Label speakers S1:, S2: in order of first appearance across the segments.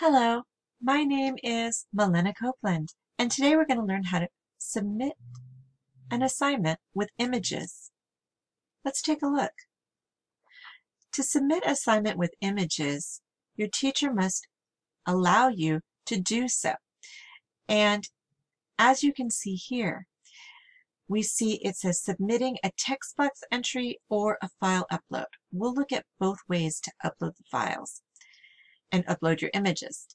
S1: Hello, my name is Malena Copeland, and today we're going to learn how to submit an assignment with images. Let's take a look. To submit an assignment with images, your teacher must allow you to do so. And as you can see here, we see it says submitting a text box entry or a file upload. We'll look at both ways to upload the files and upload your images.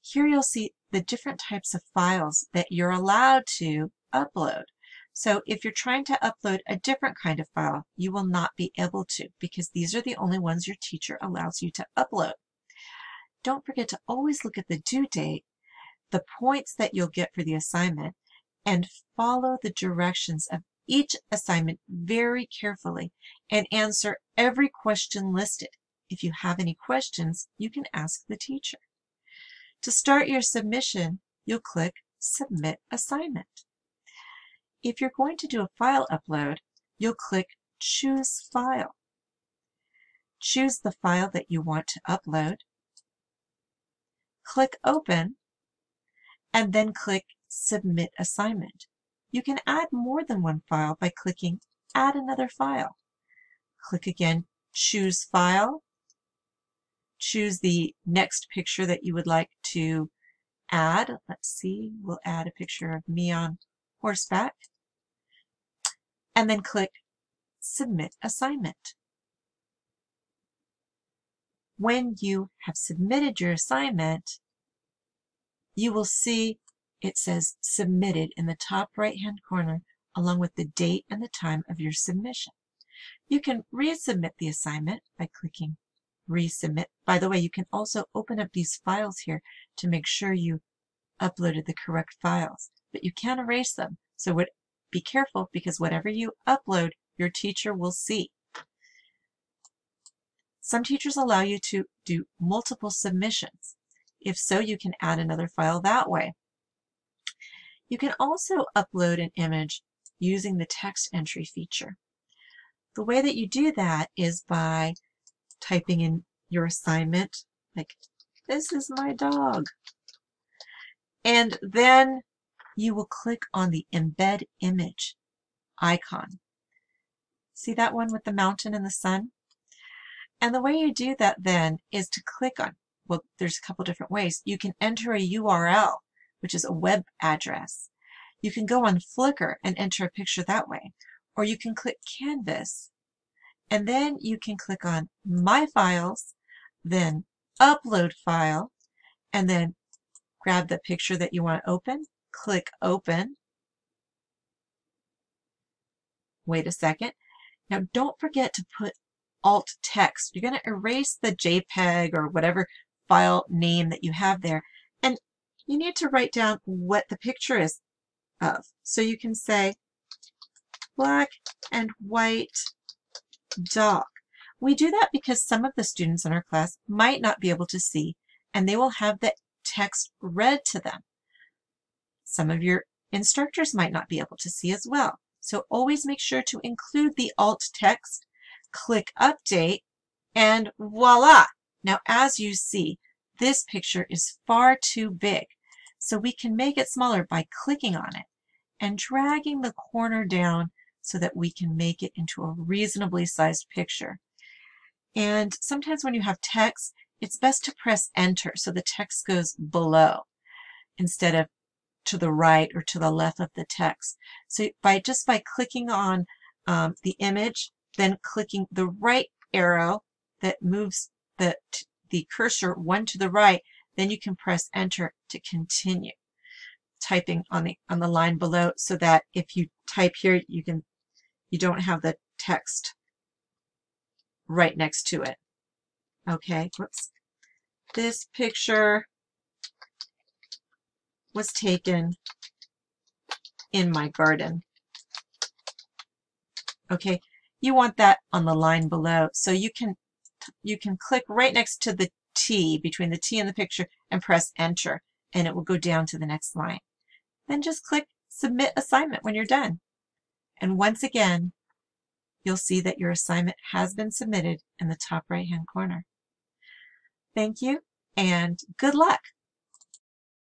S1: Here you'll see the different types of files that you're allowed to upload. So if you're trying to upload a different kind of file, you will not be able to because these are the only ones your teacher allows you to upload. Don't forget to always look at the due date, the points that you'll get for the assignment, and follow the directions of each assignment very carefully and answer every question listed. If you have any questions, you can ask the teacher. To start your submission, you'll click Submit Assignment. If you're going to do a file upload, you'll click Choose File. Choose the file that you want to upload. Click Open, and then click Submit Assignment. You can add more than one file by clicking Add another file. Click again, Choose File, choose the next picture that you would like to add. Let's see, we'll add a picture of me on horseback. And then click Submit Assignment. When you have submitted your assignment, you will see it says Submitted in the top right-hand corner along with the date and the time of your submission. You can resubmit the assignment by clicking resubmit. By the way, you can also open up these files here to make sure you uploaded the correct files, but you can't erase them. So what, be careful because whatever you upload, your teacher will see. Some teachers allow you to do multiple submissions. If so, you can add another file that way. You can also upload an image using the text entry feature. The way that you do that is by typing in your assignment, like, this is my dog. And then you will click on the embed image icon. See that one with the mountain and the sun? And the way you do that then is to click on, well, there's a couple different ways. You can enter a URL, which is a web address. You can go on Flickr and enter a picture that way. Or you can click Canvas and then you can click on My Files, then Upload File, and then grab the picture that you want to open, click Open. Wait a second. Now don't forget to put alt text. You're going to erase the JPEG or whatever file name that you have there. And you need to write down what the picture is of. So you can say black and white dog. We do that because some of the students in our class might not be able to see and they will have the text read to them. Some of your instructors might not be able to see as well. So always make sure to include the alt text, click update, and voila! Now as you see, this picture is far too big. So we can make it smaller by clicking on it and dragging the corner down so that we can make it into a reasonably sized picture. And sometimes when you have text, it's best to press enter so the text goes below instead of to the right or to the left of the text. So by just by clicking on um, the image, then clicking the right arrow that moves the, the cursor one to the right, then you can press enter to continue typing on the on the line below so that if you type here you can you don't have the text right next to it. Okay, whoops. This picture was taken in my garden. Okay, you want that on the line below. So you can you can click right next to the T, between the T and the picture, and press enter, and it will go down to the next line. Then just click submit assignment when you're done. And once again, you'll see that your assignment has been submitted in the top right hand corner. Thank you and good luck.